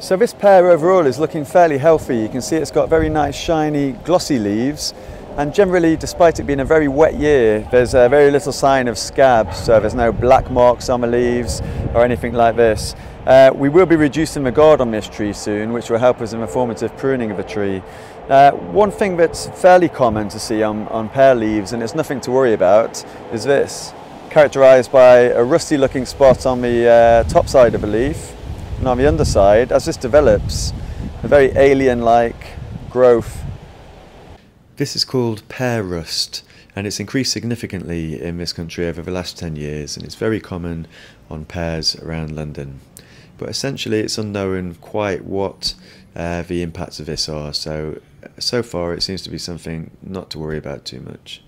So this pear overall is looking fairly healthy. You can see it's got very nice shiny glossy leaves and generally despite it being a very wet year there's uh, very little sign of scab so there's no black marks on the leaves or anything like this. Uh, we will be reducing the guard on this tree soon which will help us in the formative pruning of the tree. Uh, one thing that's fairly common to see on, on pear leaves and it's nothing to worry about is this characterized by a rusty looking spot on the uh, top side of the leaf and on the underside, as this develops, a very alien-like growth. This is called pear rust and it's increased significantly in this country over the last 10 years and it's very common on pears around London. But essentially it's unknown quite what uh, the impacts of this are so so far it seems to be something not to worry about too much.